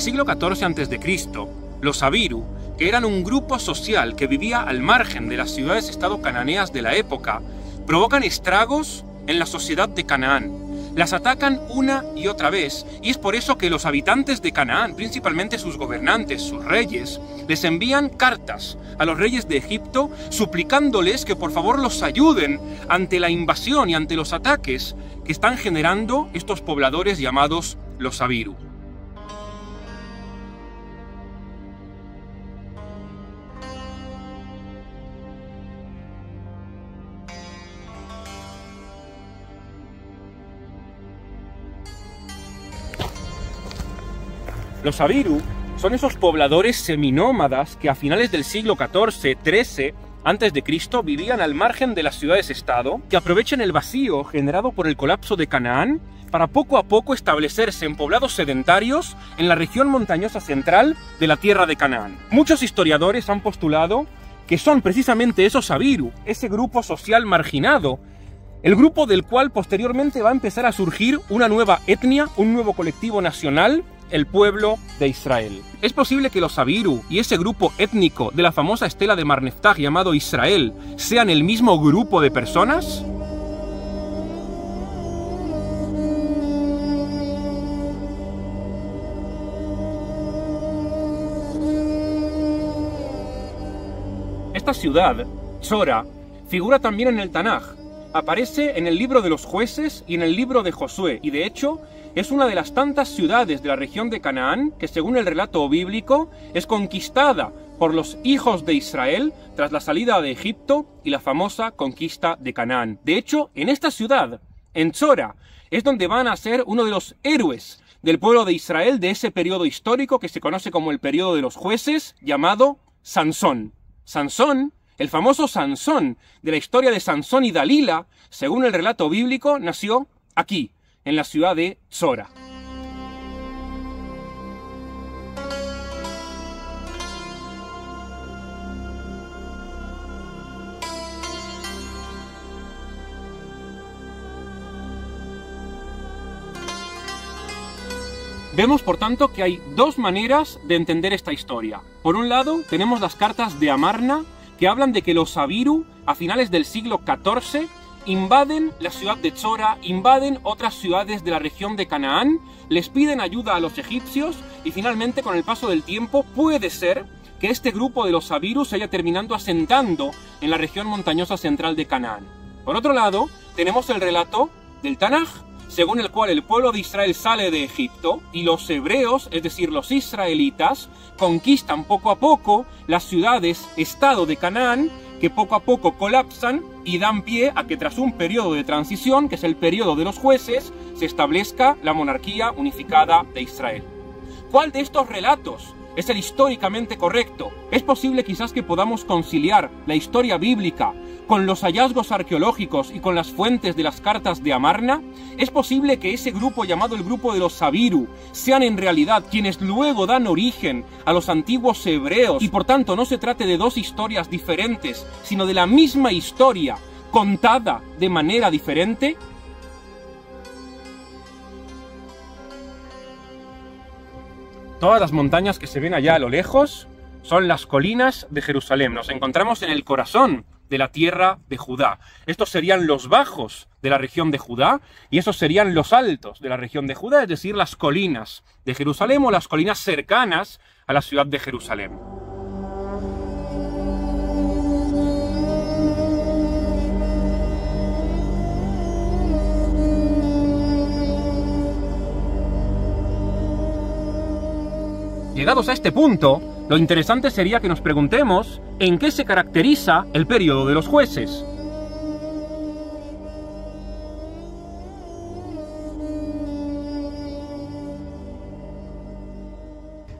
el siglo XIV a.C., los Abiru, que eran un grupo social que vivía al margen de las ciudades-estado cananeas de la época, provocan estragos en la sociedad de Canaán. Las atacan una y otra vez, y es por eso que los habitantes de Canaán, principalmente sus gobernantes, sus reyes, les envían cartas a los reyes de Egipto suplicándoles que por favor los ayuden ante la invasión y ante los ataques que están generando estos pobladores llamados los Abiru. Los Abiru son esos pobladores seminómadas que a finales del siglo XIV, XIII antes de Cristo vivían al margen de las ciudades-estado, que aprovechan el vacío generado por el colapso de Canaán para poco a poco establecerse en poblados sedentarios en la región montañosa central de la tierra de Canaán. Muchos historiadores han postulado que son precisamente esos Abiru, ese grupo social marginado, el grupo del cual posteriormente va a empezar a surgir una nueva etnia, un nuevo colectivo nacional el pueblo de Israel. ¿Es posible que los Abiru y ese grupo étnico de la famosa estela de Marneftag llamado Israel sean el mismo grupo de personas? Esta ciudad, Chora, figura también en el Tanaj. Aparece en el libro de los jueces y en el libro de Josué, y de hecho es una de las tantas ciudades de la región de Canaán que, según el relato bíblico, es conquistada por los hijos de Israel tras la salida de Egipto y la famosa conquista de Canaán. De hecho, en esta ciudad, en Chora, es donde van a ser uno de los héroes del pueblo de Israel de ese periodo histórico que se conoce como el periodo de los jueces, llamado Sansón. Sansón, el famoso Sansón de la historia de Sansón y Dalila, según el relato bíblico, nació aquí, en la ciudad de Zora. Vemos, por tanto, que hay dos maneras de entender esta historia. Por un lado, tenemos las cartas de Amarna, que hablan de que los Abiru, a finales del siglo XIV, invaden la ciudad de Chora, invaden otras ciudades de la región de Canaán, les piden ayuda a los egipcios y finalmente con el paso del tiempo puede ser que este grupo de los Abirus se haya terminando asentando en la región montañosa central de Canaán. Por otro lado, tenemos el relato del Tanaj, según el cual el pueblo de Israel sale de Egipto y los hebreos, es decir, los israelitas, conquistan poco a poco las ciudades, estado de Canaán, que poco a poco colapsan y dan pie a que tras un periodo de transición, que es el periodo de los jueces, se establezca la monarquía unificada de Israel. ¿Cuál de estos relatos es el históricamente correcto? Es posible quizás que podamos conciliar la historia bíblica con los hallazgos arqueológicos y con las fuentes de las cartas de Amarna? ¿Es posible que ese grupo llamado el grupo de los Sabiru sean en realidad quienes luego dan origen a los antiguos hebreos y por tanto no se trate de dos historias diferentes, sino de la misma historia contada de manera diferente? Todas las montañas que se ven allá a lo lejos son las colinas de Jerusalén. Nos encontramos en el corazón de la tierra de Judá. Estos serían los bajos de la región de Judá y esos serían los altos de la región de Judá, es decir, las colinas de Jerusalén o las colinas cercanas a la ciudad de Jerusalén. Llegados a este punto, lo interesante sería que nos preguntemos en qué se caracteriza el periodo de los jueces.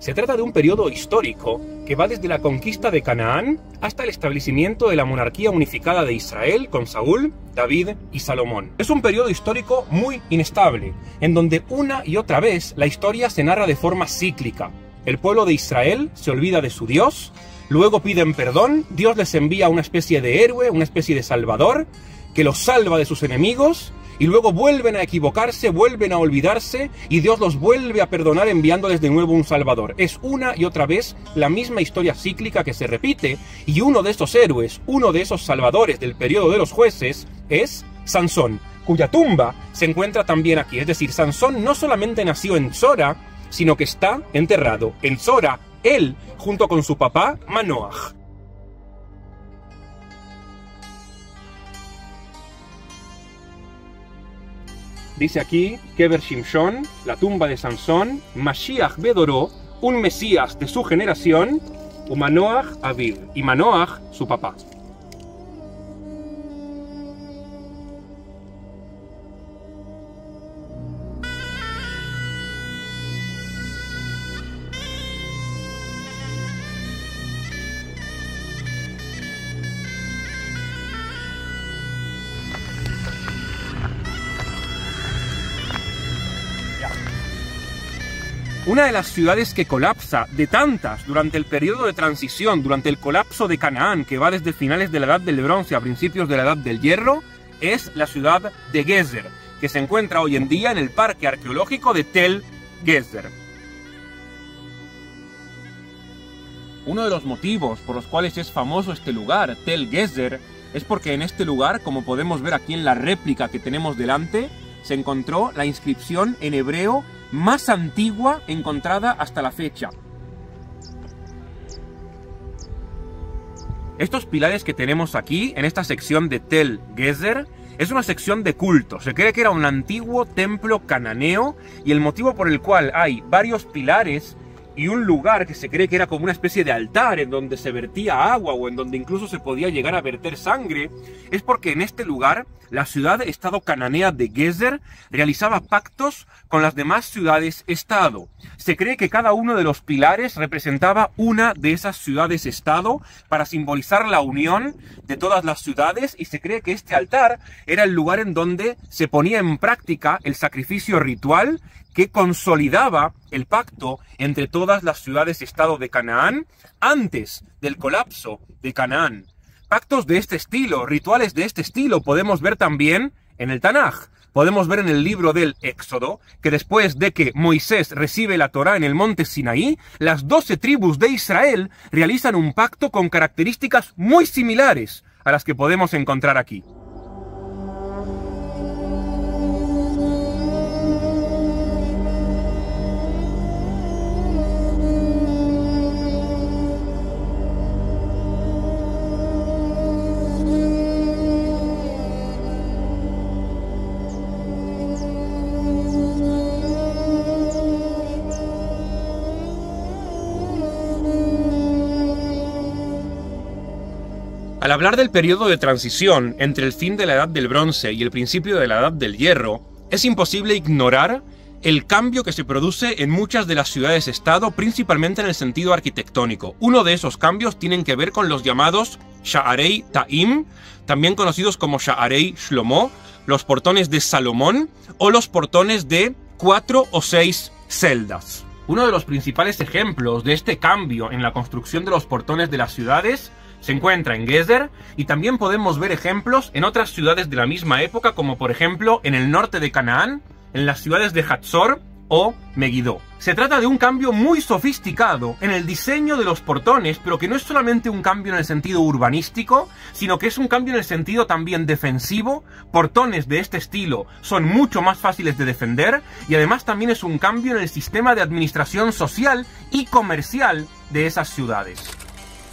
Se trata de un periodo histórico que va desde la conquista de Canaán hasta el establecimiento de la monarquía unificada de Israel con Saúl, David y Salomón. Es un periodo histórico muy inestable, en donde una y otra vez la historia se narra de forma cíclica. El pueblo de Israel se olvida de su Dios, luego piden perdón, Dios les envía una especie de héroe, una especie de salvador, que los salva de sus enemigos, y luego vuelven a equivocarse, vuelven a olvidarse y Dios los vuelve a perdonar enviándoles de nuevo un Salvador. Es una y otra vez la misma historia cíclica que se repite y uno de esos héroes, uno de esos salvadores del periodo de los jueces es Sansón, cuya tumba se encuentra también aquí. Es decir, Sansón no solamente nació en Sora, sino que está enterrado en Sora, él, junto con su papá Manoach. Dice aquí, Keber Shimshon, la tumba de Sansón, Mashiach Bedoró, un Mesías de su generación, Umanoach Aviv, y Manoach su papá. Una de las ciudades que colapsa de tantas durante el periodo de transición, durante el colapso de Canaán, que va desde finales de la Edad del Bronce a principios de la Edad del Hierro, es la ciudad de Gezer, que se encuentra hoy en día en el parque arqueológico de Tel Gezer. Uno de los motivos por los cuales es famoso este lugar, Tel Gezer, es porque en este lugar, como podemos ver aquí en la réplica que tenemos delante, se encontró la inscripción en hebreo más antigua encontrada hasta la fecha. Estos pilares que tenemos aquí, en esta sección de Tel Gezer, es una sección de culto. Se cree que era un antiguo templo cananeo y el motivo por el cual hay varios pilares y un lugar que se cree que era como una especie de altar en donde se vertía agua o en donde incluso se podía llegar a verter sangre, es porque en este lugar la ciudad-estado cananea de Gezer realizaba pactos con las demás ciudades-estado. Se cree que cada uno de los pilares representaba una de esas ciudades-estado para simbolizar la unión de todas las ciudades y se cree que este altar era el lugar en donde se ponía en práctica el sacrificio ritual que consolidaba el pacto entre todas las ciudades-estado de Canaán antes del colapso de Canaán. Pactos de este estilo, rituales de este estilo, podemos ver también en el Tanaj. Podemos ver en el libro del Éxodo que después de que Moisés recibe la Torá en el monte Sinaí, las doce tribus de Israel realizan un pacto con características muy similares a las que podemos encontrar aquí. Al hablar del periodo de transición entre el fin de la Edad del Bronce y el principio de la Edad del Hierro, es imposible ignorar el cambio que se produce en muchas de las ciudades-estado, principalmente en el sentido arquitectónico. Uno de esos cambios tienen que ver con los llamados Sha'arei Ta'im, también conocidos como Sha'arei Shlomo, los portones de Salomón o los portones de cuatro o seis celdas. Uno de los principales ejemplos de este cambio en la construcción de los portones de las ciudades se encuentra en Gezer y también podemos ver ejemplos en otras ciudades de la misma época, como por ejemplo en el norte de Canaán, en las ciudades de Hatzor o Megiddo. Se trata de un cambio muy sofisticado en el diseño de los portones, pero que no es solamente un cambio en el sentido urbanístico, sino que es un cambio en el sentido también defensivo. Portones de este estilo son mucho más fáciles de defender y además también es un cambio en el sistema de administración social y comercial de esas ciudades.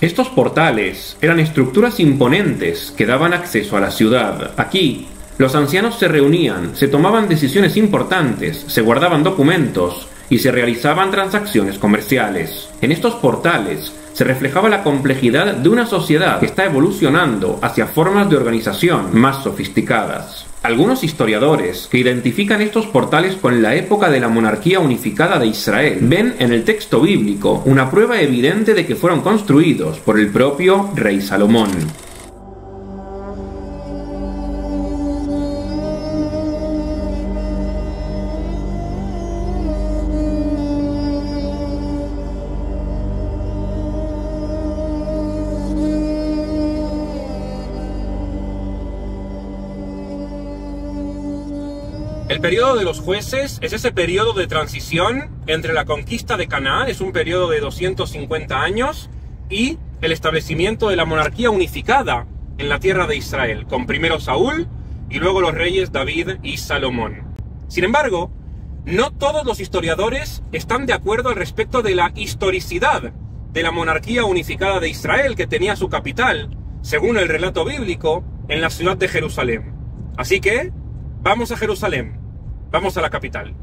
Estos portales eran estructuras imponentes que daban acceso a la ciudad. Aquí, los ancianos se reunían, se tomaban decisiones importantes, se guardaban documentos y se realizaban transacciones comerciales. En estos portales se reflejaba la complejidad de una sociedad que está evolucionando hacia formas de organización más sofisticadas. Algunos historiadores que identifican estos portales con la época de la monarquía unificada de Israel ven en el texto bíblico una prueba evidente de que fueron construidos por el propio rey Salomón. Periodo de los jueces es ese periodo de transición entre la conquista de Canaán, es un periodo de 250 años, y el establecimiento de la monarquía unificada en la tierra de Israel, con primero Saúl y luego los reyes David y Salomón. Sin embargo, no todos los historiadores están de acuerdo al respecto de la historicidad de la monarquía unificada de Israel, que tenía su capital, según el relato bíblico, en la ciudad de Jerusalén. Así que, vamos a Jerusalén, vamos a la capital.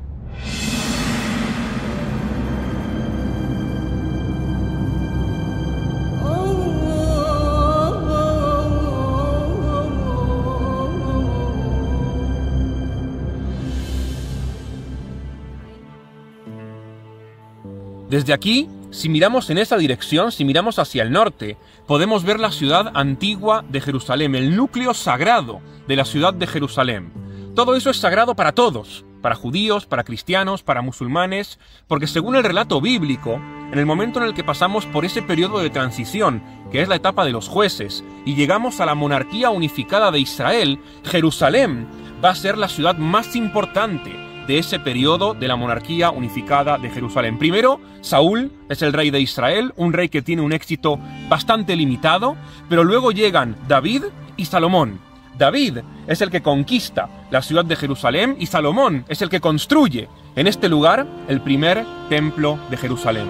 Desde aquí, si miramos en esa dirección, si miramos hacia el norte, podemos ver la ciudad antigua de Jerusalén, el núcleo sagrado de la ciudad de Jerusalén. Todo eso es sagrado para todos, para judíos, para cristianos, para musulmanes, porque según el relato bíblico, en el momento en el que pasamos por ese periodo de transición, que es la etapa de los jueces, y llegamos a la monarquía unificada de Israel, Jerusalén va a ser la ciudad más importante, de ese periodo de la monarquía unificada de Jerusalén. Primero, Saúl es el rey de Israel, un rey que tiene un éxito bastante limitado, pero luego llegan David y Salomón. David es el que conquista la ciudad de Jerusalén y Salomón es el que construye en este lugar el primer templo de Jerusalén.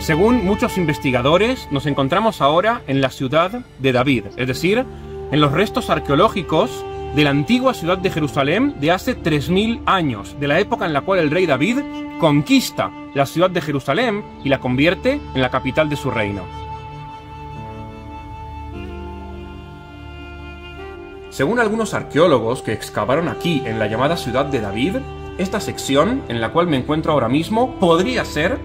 Según muchos investigadores, nos encontramos ahora en la ciudad de David, es decir, en los restos arqueológicos de la antigua ciudad de Jerusalén de hace 3.000 años, de la época en la cual el rey David conquista la ciudad de Jerusalén y la convierte en la capital de su reino. Según algunos arqueólogos que excavaron aquí en la llamada ciudad de David, esta sección en la cual me encuentro ahora mismo podría ser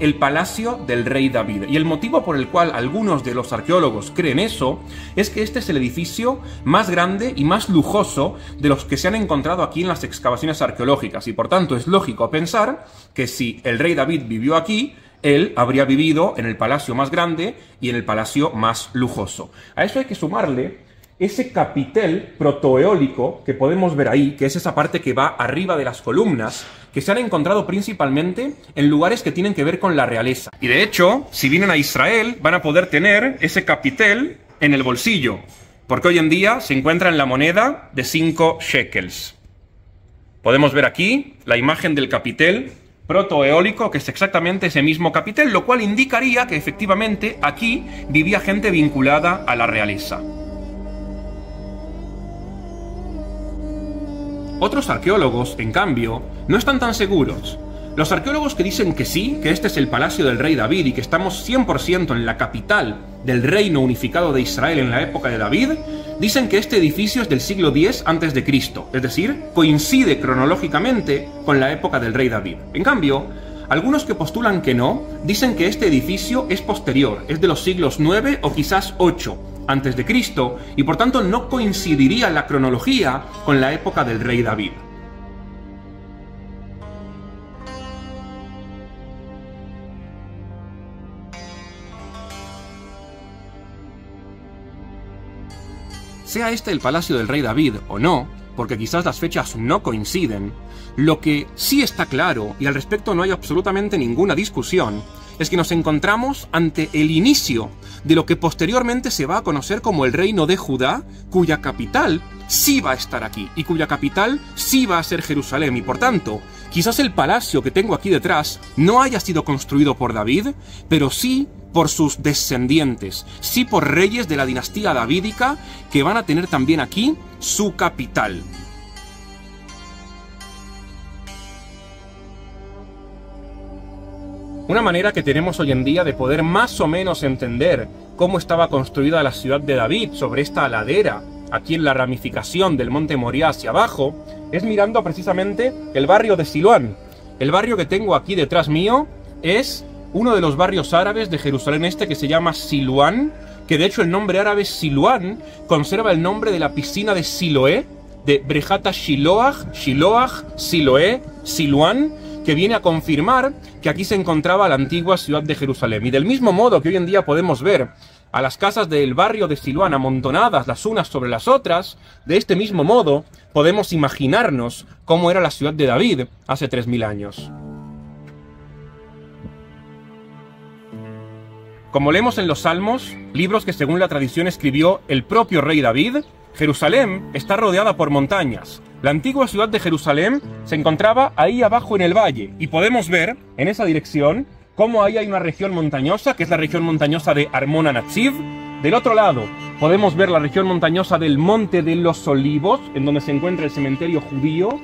el palacio del rey David. Y el motivo por el cual algunos de los arqueólogos creen eso es que este es el edificio más grande y más lujoso de los que se han encontrado aquí en las excavaciones arqueológicas. Y por tanto es lógico pensar que si el rey David vivió aquí, él habría vivido en el palacio más grande y en el palacio más lujoso. A eso hay que sumarle ese capitel protoeólico que podemos ver ahí, que es esa parte que va arriba de las columnas, que se han encontrado principalmente en lugares que tienen que ver con la realeza. Y de hecho, si vienen a Israel, van a poder tener ese capitel en el bolsillo, porque hoy en día se encuentra en la moneda de 5 shekels. Podemos ver aquí la imagen del capitel protoeólico, que es exactamente ese mismo capitel, lo cual indicaría que efectivamente aquí vivía gente vinculada a la realeza. Otros arqueólogos, en cambio, no están tan seguros. Los arqueólogos que dicen que sí, que este es el palacio del rey David y que estamos 100% en la capital del reino unificado de Israel en la época de David, dicen que este edificio es del siglo X a.C., es decir, coincide cronológicamente con la época del rey David. En cambio, algunos que postulan que no, dicen que este edificio es posterior, es de los siglos 9 o quizás 8 antes de Cristo y por tanto no coincidiría la cronología con la época del rey David. Sea este el palacio del rey David o no, porque quizás las fechas no coinciden, lo que sí está claro, y al respecto no hay absolutamente ninguna discusión, es que nos encontramos ante el inicio de lo que posteriormente se va a conocer como el reino de Judá, cuya capital sí va a estar aquí y cuya capital sí va a ser Jerusalén. Y por tanto, quizás el palacio que tengo aquí detrás no haya sido construido por David, pero sí por sus descendientes, sí por reyes de la dinastía davídica que van a tener también aquí su capital. Una manera que tenemos hoy en día de poder más o menos entender cómo estaba construida la ciudad de David sobre esta ladera, aquí en la ramificación del monte Moriah hacia abajo, es mirando precisamente el barrio de Siloán. El barrio que tengo aquí detrás mío es uno de los barrios árabes de Jerusalén Este que se llama Siluán, que de hecho el nombre árabe Siluán conserva el nombre de la piscina de Siloé, de Brejata Shiloach, Shiloach, Siloé, Siluán, que viene a confirmar que aquí se encontraba la antigua ciudad de Jerusalén. Y del mismo modo que hoy en día podemos ver a las casas del barrio de Siloán amontonadas las unas sobre las otras, de este mismo modo podemos imaginarnos cómo era la ciudad de David hace 3.000 años. Como leemos en los Salmos, libros que según la tradición escribió el propio rey David, Jerusalén está rodeada por montañas. La antigua ciudad de Jerusalén se encontraba ahí abajo en el valle y podemos ver en esa dirección cómo ahí hay una región montañosa, que es la región montañosa de Armona Natsiv. Del otro lado podemos ver la región montañosa del Monte de los Olivos, en donde se encuentra el cementerio judío.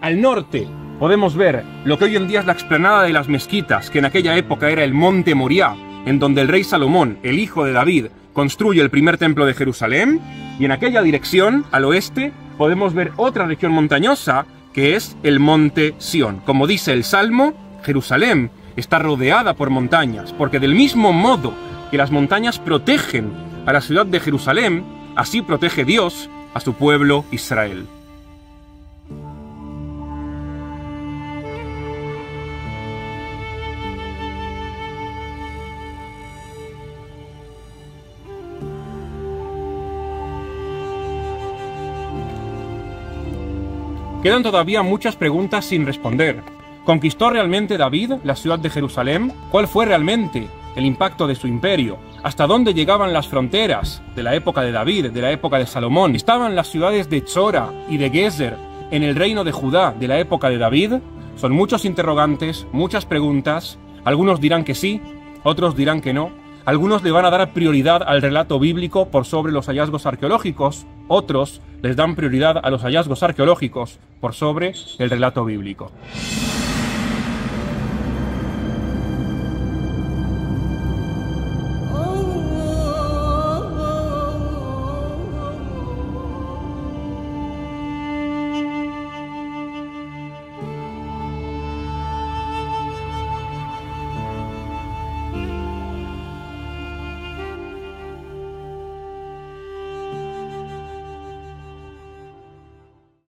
Al norte podemos ver lo que hoy en día es la explanada de las mezquitas, que en aquella época era el Monte Moriah, en donde el rey Salomón, el hijo de David, construye el primer templo de Jerusalén. Y en aquella dirección, al oeste, podemos ver otra región montañosa, que es el Monte Sión. Como dice el Salmo, Jerusalén está rodeada por montañas, porque del mismo modo que las montañas protegen a la ciudad de Jerusalén, así protege Dios a su pueblo Israel. Quedan todavía muchas preguntas sin responder. ¿Conquistó realmente David la ciudad de Jerusalén? ¿Cuál fue realmente el impacto de su imperio? ¿Hasta dónde llegaban las fronteras de la época de David, de la época de Salomón? ¿Estaban las ciudades de Chora y de Gezer en el reino de Judá de la época de David? Son muchos interrogantes, muchas preguntas. Algunos dirán que sí, otros dirán que no. Algunos le van a dar prioridad al relato bíblico por sobre los hallazgos arqueológicos, otros les dan prioridad a los hallazgos arqueológicos por sobre el relato bíblico.